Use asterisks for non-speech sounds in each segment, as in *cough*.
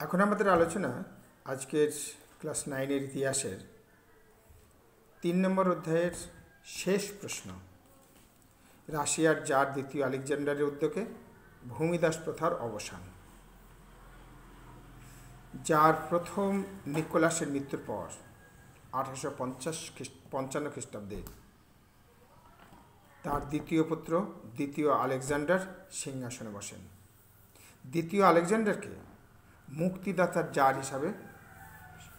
এখন আমাদের আলোচনা আজকের ক্লাস নাইনের ইতিহাসের তিন নম্বর অধ্যায়ের শেষ প্রশ্ন। রাশিয়ার জার দ্বিতীয় আলেকজান্ডারের উদ্যোগে ভূমিদাস প্রথার অবসান। যার প্রথম নিকোলাসের মৃত্যুর পর আঠারোশো পঞ্চাশ পঞ্চান্ন খ্রিস্টাব্দে তার দ্বিতীয় পুত্র, দ্বিতীয় আলেকজান্ডার সিংহাসনে বসেন। দ্বিতীয় আলেকজান্ডারকে মুক্তিদাতার জার হিসাবে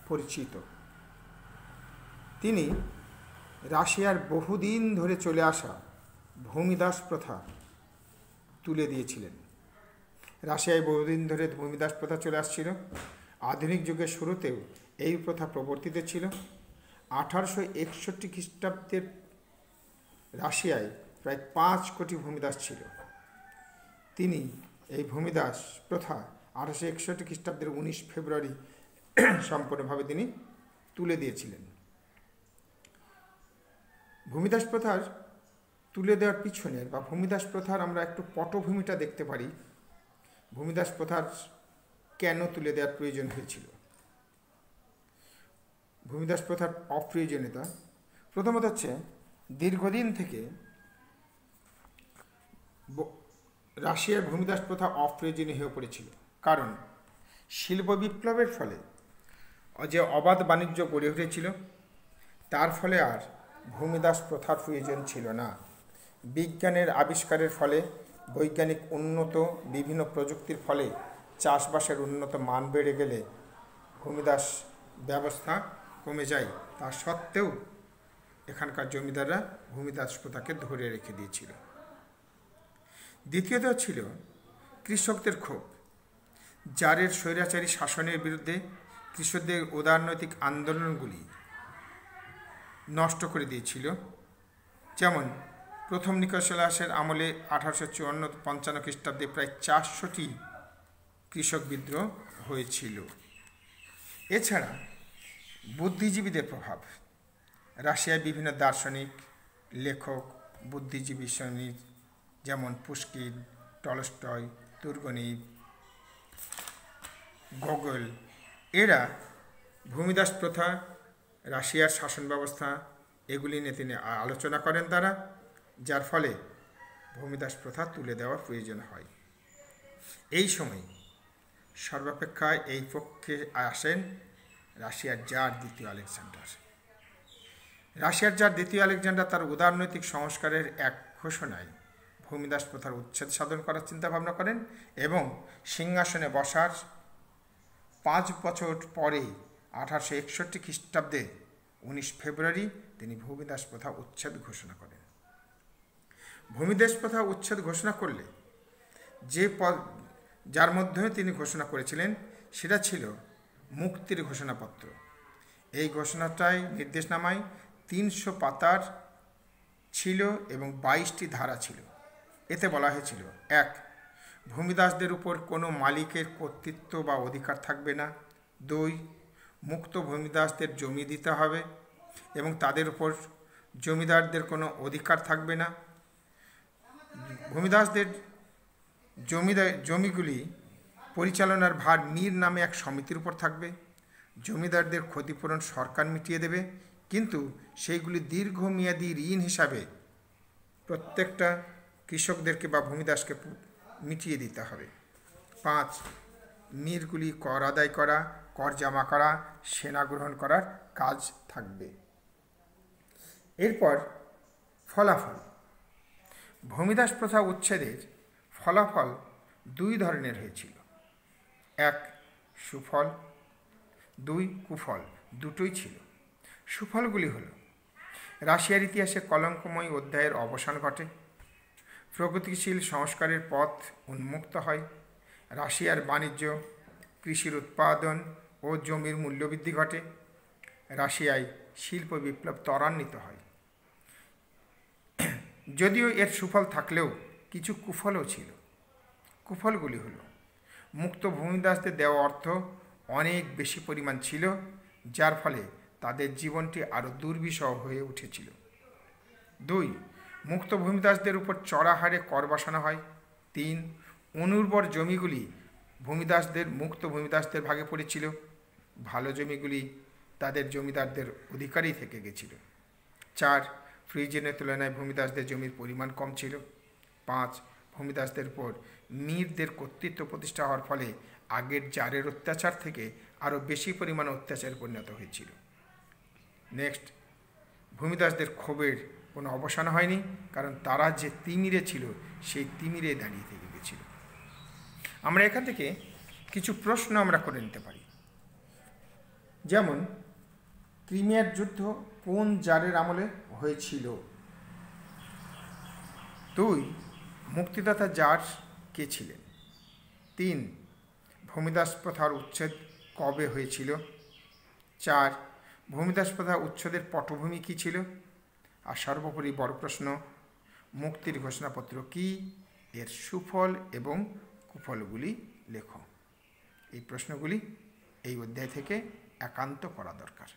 পরিচিত। তিনি রাশিয়ার বহুদিন ধরে চলে আসা ভূমিদাস প্রথা তুলে দিয়েছিলেন। রাশিয়ায় বহুদিন ধরে ভূমিদাস প্রথা চলে আসছিল। আধুনিক যুগের শুরুতেও এই প্রথা প্রবর্তিত ছিল। আঠারোশো একষট্টি খ্রিস্টাব্দের রাশিয়ায় প্রায় পাঁচ কোটি ভূমিদাস ছিল। তিনি এই ভূমিদাস প্রথা আঠারোশো একষট্টি খ্রিস্টাব্দের উনিশ ফেব্রুয়ারি *clears throat* সম্পূর্ণভাবে তিনি তুলে দিয়েছিলেন। ভূমিদাস প্রথার তুলে দেওয়ার পিছনে বা ভূমিদাস প্রথার আমরা একটু পটভূমিটা দেখতে পারি, ভূমিদাস প্রথার কেন তুলে দেওয়ার প্রয়োজন হয়েছিল? ভূমিদাস প্রথার অপ্রয়োজনীয়তা প্রথমত হচ্ছে দীর্ঘদিন থেকে রাশিয়ার ভূমিদাস প্রথা অপ্রয়োজনীয় হয়ে পড়েছিল। কারণ শিল্প বিপ্লবের ফলে যে অবাধ বাণিজ্য গড়ে উঠেছিল, তার ফলে আর ভূমিদাস প্রথার প্রয়োজন ছিল না। বিজ্ঞানের আবিষ্কারের ফলে বৈজ্ঞানিক উন্নত বিভিন্ন প্রযুক্তির ফলে চাষবাসের উন্নত মান বেড়ে গেলে ভূমিদাস ব্যবস্থা কমে যায়। তা সত্ত্বেও এখানকার জমিদাররা ভূমিদাস প্রথাকে ধরে রেখে দিয়েছিল। দ্বিতীয়ত ছিল কৃষকদের ক্ষোভ। জারের স্বৈরাচারী শাসনের বিরুদ্ধে কৃষকদের উদারনৈতিক আন্দোলনগুলি নষ্ট করে দিয়েছিল। যেমন, প্রথম নিকোলাসের আমলে আঠারোশো চুয়ান্ন পঞ্চান্ন খ্রিস্টাব্দে প্রায় চারশোটি কৃষক বিদ্রোহ হয়েছিল। এছাড়া বুদ্ধিজীবীদের প্রভাব। রাশিয়ায় বিভিন্ন দার্শনিক, লেখক, বুদ্ধিজীবী শ্রেণির যেমন পুষ্কিন টলস্টয় তুর্গনিব গগল এরা ভূমিদাস প্রথা, রাশিয়ার শাসন ব্যবস্থা, এগুলি নিয়ে তিনি আলোচনা করেন তারা, যার ফলে ভূমিদাস প্রথা তুলে দেওয়ার প্রয়োজন হয়। এই সময় সর্বাপেক্ষা এই পক্ষে আসেন রাশিয়ার জার দ্বিতীয় আলেকজান্ডার। রাশিয়ার জার দ্বিতীয় আলেকজান্ডার তার উদারনৈতিক সংস্কারের এক ঘোষণায় ভূমিদাস প্রথার উচ্ছেদ সাধন করার চিন্তা ভাবনা করেন এবং সিংহাসনে বসার পাঁচ বছর পরে আঠারোশো একষট্টি খ্রিস্টাব্দে উনিশ ফেব্রুয়ারি তিনি ভূমিদাস প্রথা উচ্ছেদ ঘোষণা করেন। ভূমিদাস প্রথা উচ্ছেদ ঘোষণা করলে যে পদ, যার মাধ্যমে তিনি ঘোষণা করেছিলেন, সেটা ছিল মুক্তির ঘোষণাপত্র। এই ঘোষণাটাই নির্দেশনামায় তিনশো পাতার ছিল এবং বাইশটি ধারা ছিল। এতে বলা হয়েছিল, এক ভূমিদাসদের উপর কোনো মালিকের কর্তৃত্ব বা অধিকার থাকবে না। দুই, মুক্ত ভূমিদাসদের জমি দিতে হবে এবং তাদের উপর জমিদারদের কোনো অধিকার থাকবে না। ভূমিদাসদের জমিদার জমিগুলি পরিচালনার ভার মীর নামে এক সমিতির উপর থাকবে। জমিদারদের ক্ষতিপূরণ সরকার মিটিয়ে দেবে, কিন্তু সেইগুলি দীর্ঘমেয়াদী ঋণ হিসাবে প্রত্যেকটা কৃষকদেরকে বা ভূমিদাসকে মিটিয়ে দিতে হবে। পাঁচ মীরগুলি কর আদায় করা, কর জমা করা, সেনা গ্রহণ করার কাজ থাকবে। এরপর ফলাফল। ভূমিদাস প্রথা উচ্ছেদের ফলাফল দুই ধরনের হয়েছিল। এক, সুফল, দুই, কুফল, দুটোই ছিল। সুফলগুলি হল, রাশিয়ার ইতিহাসে কলঙ্কময় অধ্যায়ের অবসান ঘটে প্রগতিশীল সংস্কারের পথ উন্মুক্ত হয়। রাশিয়ার বাণিজ্য, কৃষির উৎপাদন ও জমির মূল্যবৃদ্ধি ঘটে। রাশিয়ায় শিল্প বিপ্লব ত্বরান্বিত হয়। যদিও এর সুফল থাকলেও কিছু কুফলও ছিল। কুফলগুলি হলো, মুক্ত ভূমিদাসদের দেওয়া অর্থ অনেক বেশি পরিমাণ ছিল, যার ফলে তাদের জীবনটি আরও দুর্বিষহ হয়ে উঠেছিল। দুই মুক্ত ভূমিদাসদের উপর চড়া হারে কর বসানো হয়। তিন, অনুর্বর জমিগুলি ভূমিদাসদের মুক্ত ভূমিদাসদের ভাগে পড়েছিল। ভালো জমিগুলি তাদের জমিদারদের অধিকারই থেকে গেছিল। চার ফ্রিজেনের তুলনায় ভূমিদাসদের জমির পরিমাণ কম ছিল। পাঁচ, ভূমিদাসদের উপর মীরদের কর্তৃত্ব প্রতিষ্ঠা হওয়ার ফলে আগের জারের অত্যাচার থেকে আরও বেশি পরিমাণে অত্যাচারে পরিণত হয়েছিল। নেক্সট ভূমিদাসদের ক্ষোভের কোনো অবসান হয়নি, কারণ তারা যে তিমিরে ছিল, সেই তিমিরে দাঁড়িয়ে থেকে গেছিল। আমরা এখান থেকে কিছু প্রশ্ন আমরা করে নিতে পারি। যেমন, ক্রিমিয়ার যুদ্ধ কোন জারের আমলে হয়েছিল? দুই, মুক্তিদাতা জার কে ছিলেন? তিন, ভূমিদাস প্রথার উচ্ছেদ কবে হয়েছিল? চার ভূমিদাস প্রথা উচ্ছেদের পটভূমি কী ছিল? আর সর্বোপরি বড় প্রশ্ন, মুক্তির ঘোষণাপত্র কি? এর সুফল এবং কুফলগুলি লেখ। এই প্রশ্নগুলি এই অধ্যায় থেকে একান্ত করা দরকার।